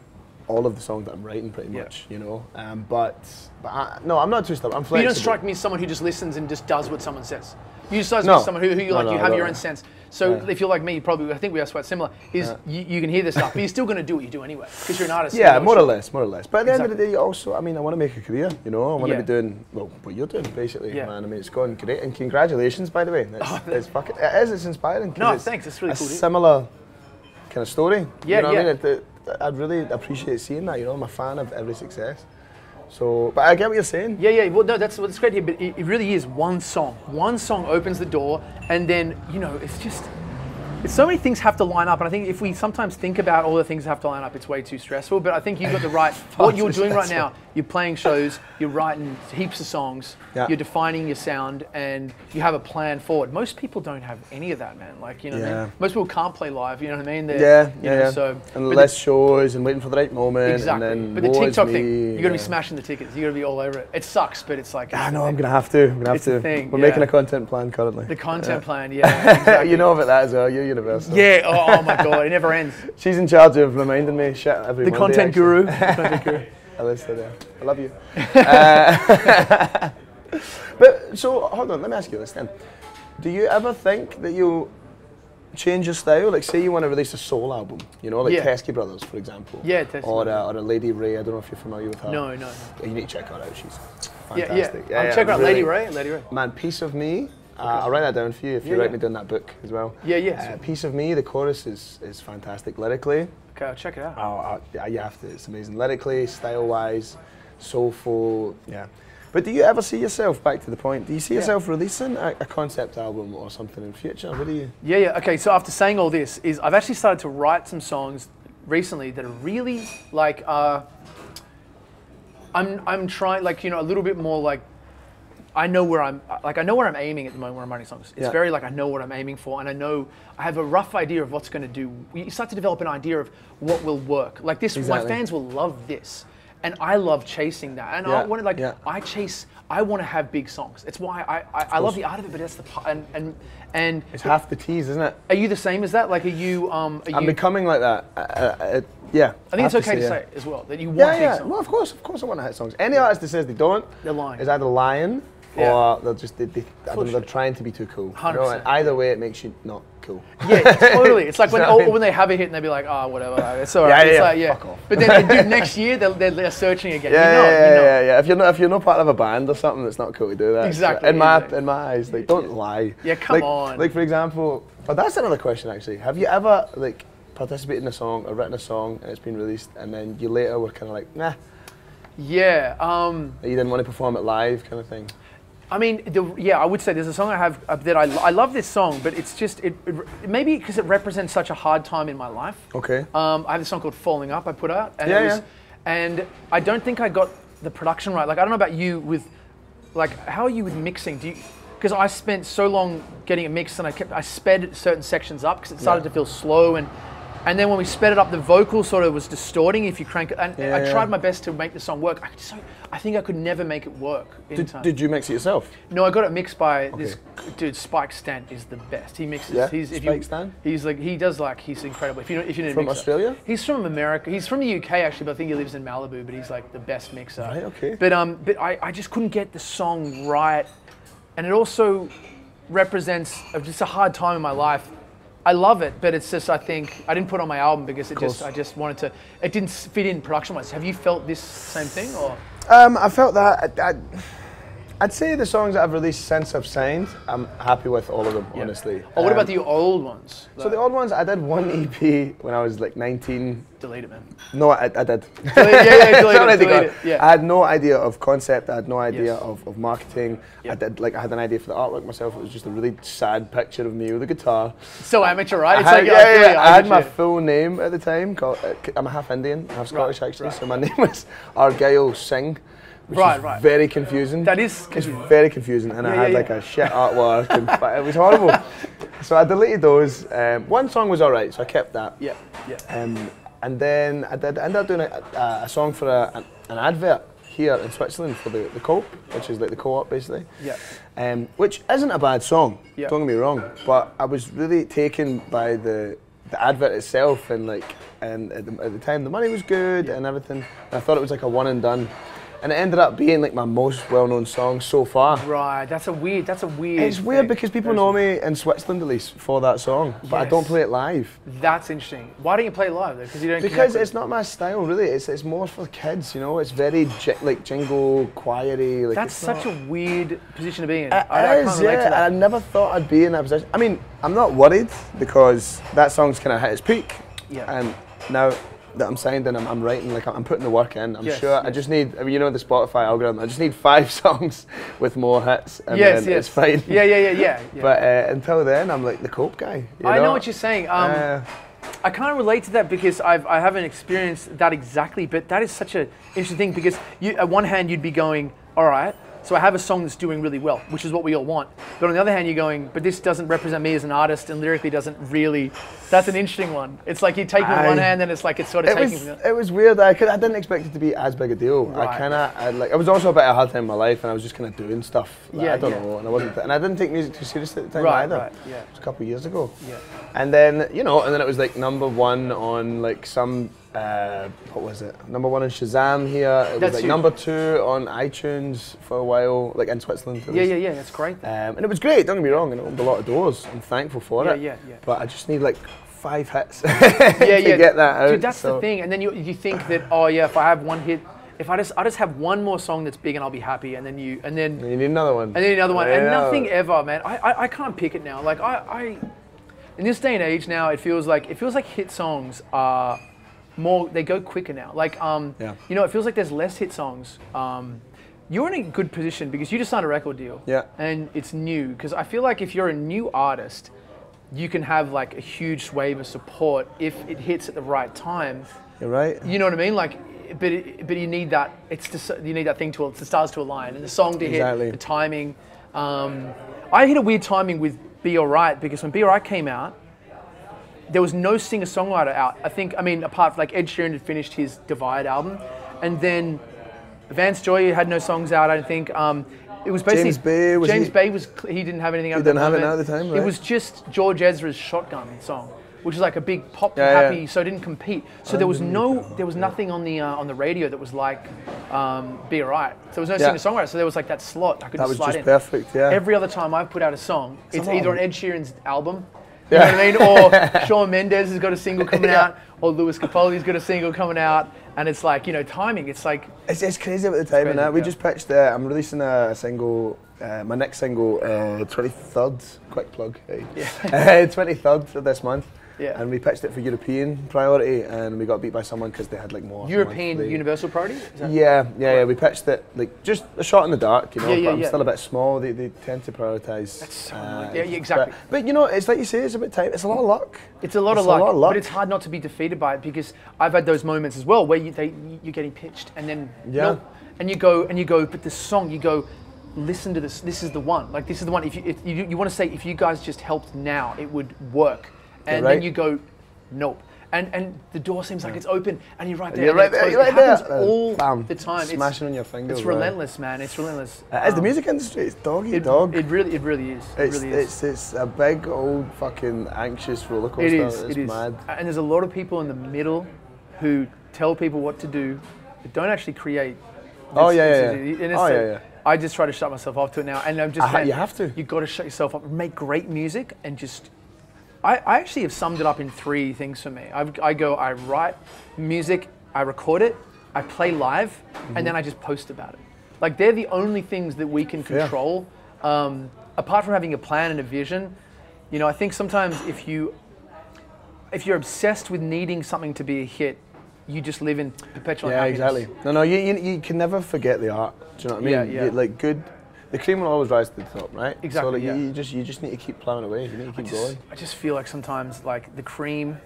Speaker 5: all of the songs that I'm writing pretty
Speaker 2: Yeah.
Speaker 5: much, you know. Um, but but I, no, I'm not too stubborn. I'm flexible.
Speaker 2: you don't strike me as someone who just listens and just does what someone says. You strike me as someone who, who you
Speaker 5: No,
Speaker 2: like.
Speaker 5: no,
Speaker 2: you have your own sense. So
Speaker 5: Yeah.
Speaker 2: if you're like me, you probably I think we are quite similar. Is you, you can hear this stuff, but you're still going to do what you do anyway because you're an artist.
Speaker 5: Yeah, more or less, more or less. But at the end of the day, also, I mean, I want to make a career. You know, I want to
Speaker 2: Yeah.
Speaker 5: be doing well what you're doing, basically,
Speaker 2: Yeah.
Speaker 5: man. I mean, it's going great, and congratulations, by the way. It's,
Speaker 2: Oh,
Speaker 5: it's fucking, it is. It's inspiring.
Speaker 2: No,
Speaker 5: it's
Speaker 2: thanks, it's really
Speaker 5: a
Speaker 2: cool.
Speaker 5: Similar kind of story.
Speaker 2: Yeah,
Speaker 5: you know
Speaker 2: yeah.
Speaker 5: What I mean, it, it, I'd really appreciate seeing that. You know, I'm a fan of every success. So, but I get what you're saying.
Speaker 2: Yeah, yeah. Well, no, that's what's great here. But it, it really is one song. One song opens the door, and then you know it's just so many things have to line up, and I think if we sometimes think about all the things that have to line up, it's way too stressful. But I think you've got the right. what you're doing right now, you're playing shows, you're writing heaps of songs,
Speaker 5: Yeah.
Speaker 2: you're defining your sound, and you have a plan forward. Most people don't have any of that, man. Like you know, what I mean? most people can't play live. You know what I mean? They're-
Speaker 5: Yeah,
Speaker 2: you
Speaker 5: yeah,
Speaker 2: know,
Speaker 5: yeah.
Speaker 2: So
Speaker 5: and less shows and waiting for the right moment.
Speaker 2: Exactly.
Speaker 5: And then
Speaker 2: but the TikTok
Speaker 5: me,
Speaker 2: thing, you're gonna be smashing the tickets. You're gonna be all over it. It sucks, but it's like.
Speaker 5: Ah,
Speaker 2: I
Speaker 5: know, I'm gonna have to. I'm gonna have
Speaker 2: It's
Speaker 5: to.
Speaker 2: thing,
Speaker 5: We're
Speaker 2: yeah.
Speaker 5: making a content plan currently.
Speaker 2: The content plan, yeah. exactly.
Speaker 5: you know about that as well. You're universal.
Speaker 2: Yeah. Oh, oh my god, it never ends.
Speaker 5: She's in charge of reminding me shit every
Speaker 2: The
Speaker 5: Monday,
Speaker 2: content
Speaker 5: actually.
Speaker 2: guru. The content guru.
Speaker 5: Alyssa there. I love you. Uh, but so hold on, let me ask you this then. Do you ever think that you'll change your style? Like say you want to release a soul album, you know, like
Speaker 2: Yeah.
Speaker 5: Teskey Brothers, for example.
Speaker 2: Yeah, Teskey
Speaker 5: Or,
Speaker 2: Brothers.
Speaker 5: uh, or a Lady Wray, I don't know if you're familiar with her.
Speaker 2: No, no, no.
Speaker 5: You need to check her out, she's
Speaker 2: Yeah,
Speaker 5: fantastic.
Speaker 2: yeah. Um, check out
Speaker 5: really-
Speaker 2: Lady Wray. Lady Wray.
Speaker 5: Man, Piece of Me. Uh, I'll write that down for you if you write
Speaker 2: yeah.
Speaker 5: me down that book as well.
Speaker 2: Yeah, yeah,
Speaker 5: Uh. Piece of Me, the chorus is, is fantastic lyrically.
Speaker 2: Okay, I'll check it out.
Speaker 5: Oh, yeah, you have to. It's amazing. Lyrically, style wise, soulful. Yeah. But do you ever see yourself, back to the point, do you see yourself releasing a, a concept album or something in future? What do you?
Speaker 2: Yeah, yeah. Okay, so after saying all this, is I've actually started to write some songs recently that are really like uh, I'm I'm trying like you know a little bit more like I know where I'm like I know where I'm aiming at the moment when I'm writing songs. It's
Speaker 5: Yeah.
Speaker 2: very like I know what I'm aiming for, and I know I have a rough idea of what's going to do. You start to develop an idea of what will work. Like this,
Speaker 5: Exactly.
Speaker 2: my fans will love this, and I love chasing that. And I want to like
Speaker 5: yeah.
Speaker 2: I chase. I want to have big songs. It's why I I, I love the art of it, but that's the part. And and and
Speaker 5: It's half the tease, isn't it?
Speaker 2: are you the same as that? Like, are you? Um, are
Speaker 5: I'm
Speaker 2: you
Speaker 5: becoming like that. Uh, uh, uh, yeah.
Speaker 2: I think it's okay to
Speaker 5: yeah.
Speaker 2: say it as well that you want
Speaker 5: Yeah,
Speaker 2: big
Speaker 5: yeah.
Speaker 2: songs.
Speaker 5: Well, of course, of course, I want to hit songs. Any artist that says they don't,
Speaker 2: They're lying.
Speaker 5: Is either lying
Speaker 2: Yeah.
Speaker 5: or they're just they, they, know, they're trying to be too cool. you know, and either way, it makes you not cool.
Speaker 2: Yeah, totally. It's like when
Speaker 5: what I mean?
Speaker 2: when they have a hit and they be like, oh, whatever, it's all right.
Speaker 5: Yeah, yeah,
Speaker 2: it's
Speaker 5: yeah,
Speaker 2: like, yeah.
Speaker 5: fuck off.
Speaker 2: But then next year they're, they're, they're searching again.
Speaker 5: Yeah,
Speaker 2: you know,
Speaker 5: yeah,
Speaker 2: you know.
Speaker 5: yeah, yeah. If you're not if you're not part of a band or something, it's not cool to do that. So,
Speaker 2: Exactly,
Speaker 5: in my in my eyes, like don't lie.
Speaker 2: Yeah, come
Speaker 5: Like-
Speaker 2: on.
Speaker 5: Like for example, oh, that's another question actually. Have you ever like participated in a song or written a song and it's been released and then you later were kind of like, nah,
Speaker 2: Yeah. Um,
Speaker 5: you didn't want to perform it live, kind of thing.
Speaker 2: I mean, the, yeah, I would say there's a song I have uh, that I, I love this song, but it's just it, it maybe because it represents such a hard time in my life.
Speaker 5: Okay.
Speaker 2: Um, I have a song called "Falling Up" I put out, and
Speaker 5: Yeah,
Speaker 2: it was,
Speaker 5: yeah.
Speaker 2: and I don't think I got the production right. Like I don't know about you with, like how are you with mixing? Do you? Because I spent so long getting it mixed, and I kept I sped certain sections up because it started
Speaker 5: Yeah.
Speaker 2: to feel slow, and and then when we sped it up, the vocal sort of was distorting if you crank it. And
Speaker 5: Yeah,
Speaker 2: I tried my best to make the song work. I so I think I could never make it work in
Speaker 5: Did,
Speaker 2: time.
Speaker 5: did you mix it yourself?
Speaker 2: No, I got it mixed by this dude. Spike Stent is the best. He mixes.
Speaker 5: Yeah?
Speaker 2: He's, if
Speaker 5: Spike
Speaker 2: you,
Speaker 5: Stent?
Speaker 2: He's like he does like he's incredible. If you know, if you know
Speaker 5: From. Australia?
Speaker 2: He's from America. He's from the UK actually, but I think he lives in Malibu. But he's like the best mixer.
Speaker 5: Right, okay.
Speaker 2: But um, but I, I just couldn't get the song right, and it also represents just a hard time in my life. I love it, but it's just I think I didn't put it on my album because it just. I just wanted to. It didn't fit in production wise. Have you felt this same thing or?
Speaker 5: Um, I felt that. I, I, I'd say the songs that I've released since I've signed, I'm happy with all of them, honestly.
Speaker 2: Oh, what
Speaker 5: Um,
Speaker 2: about the old ones?
Speaker 5: So the old ones, I did one EP when I was like 19.
Speaker 2: delete it, man.
Speaker 5: No, I, I did.
Speaker 2: Delete- yeah, yeah, delete it, delete it, yeah.
Speaker 5: I had no idea of concept. I had no idea
Speaker 2: Yes.
Speaker 5: of, of marketing.
Speaker 2: Yeah.
Speaker 5: I did like I had an idea for the artwork myself. It was just a really sad picture of me with a guitar.
Speaker 2: So amateur, right?
Speaker 5: I
Speaker 2: It's
Speaker 5: had,
Speaker 2: like,
Speaker 5: yeah, yeah, I had my full name at the time. Called, uh, I'm a half Indian, half Scottish actually.
Speaker 2: right.
Speaker 5: So my name was Argyle Singh. Which
Speaker 2: Right,
Speaker 5: is
Speaker 2: right.
Speaker 5: very confusing.
Speaker 2: That is confusing.
Speaker 5: It's very confusing, and I had
Speaker 2: yeah,
Speaker 5: like
Speaker 2: yeah.
Speaker 5: a shit artwork. and but it was horrible. So I deleted those. Um, one song was alright, so I kept that.
Speaker 2: Yeah, yeah.
Speaker 5: Um, and then I did end up doing a, a, a song for a, an, an advert here in Switzerland for the, the Coop, which is like the co-op basically.
Speaker 2: Yeah.
Speaker 5: Um, which isn't a bad song.
Speaker 2: Yeah.
Speaker 5: Don't get me wrong, but I was really taken by the the advert itself and like and at the, at the time the money was good and everything. And I thought it was like a one and done. And it ended up being like my most well-known song so far.
Speaker 2: Right. That's a weird. That's a weird.
Speaker 5: It's weird because people know me in Switzerland at least for that song, but I don't play it live.
Speaker 2: That's interesting. Why don't you play live though? Because you don't.
Speaker 5: Because it's not my style, really. It's, it's more for kids, you know. It's very ji- like jingle, choiry. Like
Speaker 2: That's such
Speaker 5: not,
Speaker 2: a weird position to be in.
Speaker 5: It
Speaker 2: I, I
Speaker 5: is,
Speaker 2: can't
Speaker 5: yeah.
Speaker 2: that.
Speaker 5: I never thought I'd be in that position. I mean, I'm not worried because that song's kind of hit its peak.
Speaker 2: Yeah.
Speaker 5: And now that I'm signed and I'm, I'm writing, like I'm, putting the work in. I'm
Speaker 2: Yes,
Speaker 5: sure. I just need, I mean, you know, the Spotify algorithm. I just need five songs with more hits, and
Speaker 2: yes,
Speaker 5: then
Speaker 2: yes.
Speaker 5: it's fine.
Speaker 2: Yeah, yeah, yeah, yeah. yeah.
Speaker 5: But uh, until then, I'm like the cope guy. you
Speaker 2: I know what you're saying. Um,
Speaker 5: Uh,
Speaker 2: I can't relate to that because I've, I haven't experienced that exactly, but that is such an interesting thing because you, at one hand you'd be going, all right, so I have a song that's doing really well, which is what we all want. But on the other hand, you're going, but this doesn't represent me as an artist and lyrically doesn't really. That's an interesting one. It's like you take it with one hand and it's like it's sort of
Speaker 5: it
Speaker 2: taking.
Speaker 5: was
Speaker 2: the-
Speaker 5: it was weird. I could I didn't expect it to be as big a deal.
Speaker 2: Right.
Speaker 5: I kind of like. I was also a bit of a hard time in my life, and I was just kind of doing stuff. Like,
Speaker 2: Yeah,
Speaker 5: I don't
Speaker 2: yeah.
Speaker 5: know, and I wasn't. And I didn't take music too seriously at the time
Speaker 2: Right,
Speaker 5: either.
Speaker 2: right, yeah.
Speaker 5: It was a couple of years ago.
Speaker 2: Yeah.
Speaker 5: And then you know, and then it was like number one on like some. Uh, what was it? Number one in Shazam here. It was like
Speaker 2: huge.
Speaker 5: number two on iTunes for a while, like in Switzerland.
Speaker 2: Yeah, yeah, yeah. That's great.
Speaker 5: Um, and it was great. Don't get me wrong. It opened a lot of doors. I'm thankful for
Speaker 2: Yeah,
Speaker 5: it.
Speaker 2: yeah, yeah.
Speaker 5: But I just need like five hits
Speaker 2: yeah,
Speaker 5: to
Speaker 2: yeah.
Speaker 5: get that out.
Speaker 2: Dude, that's
Speaker 5: so-
Speaker 2: the thing. And then you you think that oh yeah, if I have one hit, if I just I just have one more song that's big and I'll be happy, and then you and then
Speaker 5: You need another one.
Speaker 2: and then another one, and
Speaker 5: Yeah.
Speaker 2: nothing ever, man. I, I, I can't pick it now. Like I, I, in this day and age now, it feels like it feels like hit songs are more. They go quicker now. Like um,
Speaker 5: Yeah.
Speaker 2: you know, it feels like there's less hit songs. Um, you're in a good position because you just signed a record deal.
Speaker 5: Yeah.
Speaker 2: And it's new because I feel like if you're a new artist, you can have like a huge wave of support if it hits at the right time.
Speaker 5: You're right.
Speaker 2: You know what I mean? Like, but it, but you need that. It's just you need that thing to the stars to align and the song to
Speaker 5: Exactly.
Speaker 2: hit, the timing. Um, I hit a weird timing with "Be Alright" because when "Be Alright" came out, there was no singer songwriter out. I think I mean apart from like Ed Sheeran had finished his Divide album, and then Vance Joy had no songs out. I don't think. Um, it was basically
Speaker 5: James Bay, was
Speaker 2: James
Speaker 5: he-
Speaker 2: Bay was he didn't have anything out.
Speaker 5: He didn't have it
Speaker 2: moment.
Speaker 5: at the time,
Speaker 2: It was just George Ezra's Shotgun song, which is like a big pop
Speaker 5: Yeah, yeah.
Speaker 2: happy, so it didn't compete. So there was no, there was nothing on the uh, on the radio that was like um, "Be Alright." So there was no
Speaker 5: Yeah.
Speaker 2: singer songwriter. So there was like that slot I could
Speaker 5: That
Speaker 2: just
Speaker 5: was
Speaker 2: slide
Speaker 5: just
Speaker 2: in.
Speaker 5: perfect, yeah.
Speaker 2: Every other time I've put out a song, it's either
Speaker 5: on
Speaker 2: Ed Sheeran's album. You know what I mean? Or Shawn Mendes has got a single coming
Speaker 5: Yeah.
Speaker 2: out, or Lewis Capaldi's got a single coming out, and it's like you know timing. It's like
Speaker 5: It's, it's crazy about the timing. that. We
Speaker 2: yeah.
Speaker 5: just pitched. Uh, I'm releasing a, single. Uh, my next single, uh, 23rd. Quick plug. Hey. Uh, 23rd of this month.
Speaker 2: Yeah.
Speaker 5: And we pitched it for European priority, and we got beat by someone because they had like more.
Speaker 2: European Universal Priority.
Speaker 5: Yeah, yeah, yeah. We pitched it like just a shot in the dark, you know.
Speaker 2: Yeah, yeah,
Speaker 5: but I'm
Speaker 2: yeah.
Speaker 5: still a bit small. They, they tend to prioritise.
Speaker 2: so uh, annoying. Yeah, yeah, exactly.
Speaker 5: But, but you know, it's like you say, it's about time. It's a lot of luck.
Speaker 2: It's a lot,
Speaker 5: It's
Speaker 2: of, luck,
Speaker 5: lot of luck.
Speaker 2: but it's hard not to be defeated by it because I've had those moments as well where you, they, you're getting pitched and then
Speaker 5: Yeah.
Speaker 2: no, and you go and you go, but the song you go, listen to this. This is the one. Like this is the one. If you if you, you want to say if you guys just helped now, it would work, and
Speaker 5: right.
Speaker 2: then you go, nope. And and the door seems like it's open, and you're right there.
Speaker 5: You're right there.
Speaker 2: it
Speaker 5: You're right there.
Speaker 2: It happens all
Speaker 5: Bam.
Speaker 2: the time. It's-
Speaker 5: Smashing on your fingers.
Speaker 2: It's
Speaker 5: right.
Speaker 2: relentless, man. It's relentless.
Speaker 5: Uh, As the
Speaker 2: Um,
Speaker 5: music industry, it's doggy
Speaker 2: it,
Speaker 5: dog.
Speaker 2: It really, it really is. It
Speaker 5: it's,
Speaker 2: really is.
Speaker 5: it's it's a big old fucking anxious roller coaster.
Speaker 2: It is.
Speaker 5: It's
Speaker 2: it is.
Speaker 5: mad.
Speaker 2: And there's a lot of people in the middle who tell people what to do, but don't actually create.
Speaker 5: Oh, yeah, yeah,
Speaker 2: it's
Speaker 5: Oh, yeah, yeah.
Speaker 2: I just try to shut myself off to it now, and I'm just.
Speaker 5: I ha-
Speaker 2: man,
Speaker 5: you have to.
Speaker 2: You got to shut yourself up. Make great music and just. I, I actually have summed it up in three things for me. I've, I go, I write music, I record it, I play live,
Speaker 5: Mm-hmm.
Speaker 2: and then I just post about it. Like they're the only things that we can control. Um, apart from having a plan and a vision, you know, I think sometimes if you if you're obsessed with needing something to be a hit, you just live in perpetual
Speaker 5: Yeah,
Speaker 2: happiness.
Speaker 5: exactly. No, no, you, you, you can never forget the art. Do you know what I mean?
Speaker 2: Yeah, yeah.
Speaker 5: Like good, the cream will always rise to the top, right?
Speaker 2: Exactly,
Speaker 5: So like,
Speaker 2: yeah.
Speaker 5: you, you just you just need to keep plowing away. You need to keep
Speaker 2: just,
Speaker 5: going.
Speaker 2: I just feel like sometimes like the cream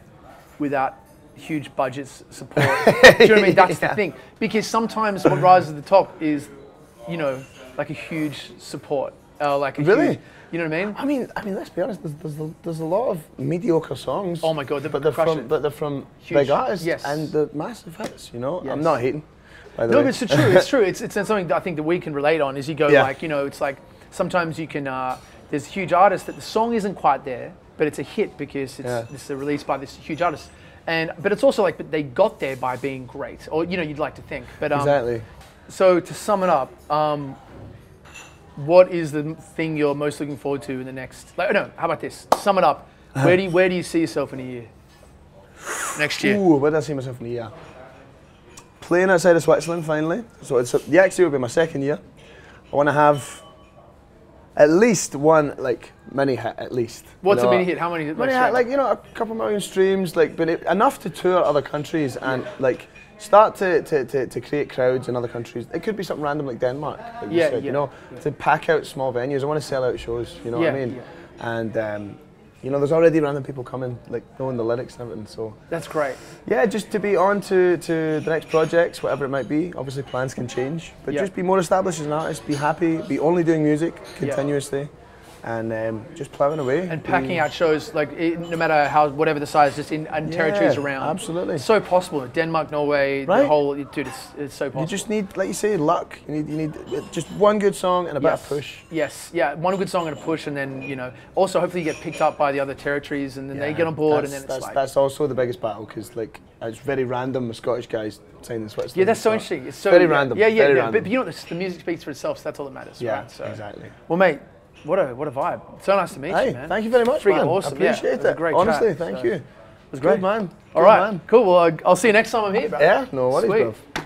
Speaker 2: without huge budgets support. do you know what I mean? That's the thing. Because sometimes what rises to the top is, you know, like a huge support. Uh, like a
Speaker 5: Really?
Speaker 2: huge- you know what I mean?
Speaker 5: I mean, I mean, let's be honest. There's, there's, a, there's a lot of mediocre songs.
Speaker 2: Oh my God, they're
Speaker 5: but they're from but they're from
Speaker 2: Huge.
Speaker 5: big artists
Speaker 2: Yes.
Speaker 5: and the massive hits. You know,
Speaker 2: Yes.
Speaker 5: I'm not hating. By the
Speaker 2: No,
Speaker 5: way.
Speaker 2: but it's true. It's true. It's, it's something that I think that we can relate on. Is you go
Speaker 5: Yeah.
Speaker 2: like, you know, it's like sometimes you can. Uh, there's huge artists that the song isn't quite there, but it's a hit because it's
Speaker 5: Yeah.
Speaker 2: this is released by this huge artist. And but it's also like, but they got there by being great, or you know, you'd like to think. But um,
Speaker 5: exactly.
Speaker 2: So to sum it up, um, what is the thing you're most looking forward to in the next? Like, no, how about this? Sum it up. Where do you, where do you see yourself in a year? Next year.
Speaker 5: Ooh, where do I see myself in a year? Playing outside of Switzerland finally. So it's next year will be my second year. I want to have at least one like mini hit at least. you
Speaker 2: What's a mini hit? How many?
Speaker 5: Mini
Speaker 2: like,
Speaker 5: hit, like you know, a couple million streams, like but it, enough to tour other countries and like start to, to, to, to create crowds in other countries. It could be something random like Denmark, like you
Speaker 2: Yeah,
Speaker 5: said,
Speaker 2: yeah,
Speaker 5: you know, to pack out small venues. I want to sell out shows, you know what I
Speaker 2: Yeah,
Speaker 5: mean? And um, you know, there's already random people coming, like knowing the lyrics and everything. So
Speaker 2: That's great.
Speaker 5: yeah, just to be on to, to the next projects, whatever it might be. Obviously, plans can change, but
Speaker 2: Yeah.
Speaker 5: just be more established as an artist. Be happy. Be only doing music continuously, and um, just plowing away.
Speaker 2: And packing out shows like it, no matter how whatever the size, just in and territories
Speaker 5: Yeah,
Speaker 2: around.
Speaker 5: absolutely.
Speaker 2: It's so possible. Denmark, Norway, the whole dude. It's, it's so possible.
Speaker 5: You just need, like you say, luck. You need, you need just one good song and a bit of push.
Speaker 2: Yes, yeah, one good song and a push, and then you know, also hopefully you get picked up by the other territories, and then they get on board, and then it's
Speaker 5: that's,
Speaker 2: like,
Speaker 5: that's also the biggest battle because like it's very random. The Scottish guys saying in Switzerland.
Speaker 2: yeah, that's so
Speaker 5: but
Speaker 2: interesting. It's so
Speaker 5: very
Speaker 2: yeah,
Speaker 5: random.
Speaker 2: Yeah, yeah, yeah.
Speaker 5: Random.
Speaker 2: But you know, the, the music speaks for itself. So that's all that matters.
Speaker 5: yeah,
Speaker 2: right? So,
Speaker 5: exactly.
Speaker 2: well, mate, what a what a vibe. So nice to meet
Speaker 5: Hey,
Speaker 2: you, man.
Speaker 5: thank you very much,
Speaker 2: Freaking
Speaker 5: man.
Speaker 2: awesome.
Speaker 5: I appreciate
Speaker 2: yeah, a great
Speaker 5: Honestly,
Speaker 2: chat,
Speaker 5: thank
Speaker 2: so-
Speaker 5: you.
Speaker 2: It was
Speaker 5: Good
Speaker 2: great,
Speaker 5: man.
Speaker 2: All
Speaker 5: Good
Speaker 2: right,
Speaker 5: man.
Speaker 2: cool. Well, I'll see you next time I'm here, bro.
Speaker 5: Yeah, no worries,
Speaker 2: Sweet.
Speaker 5: bro.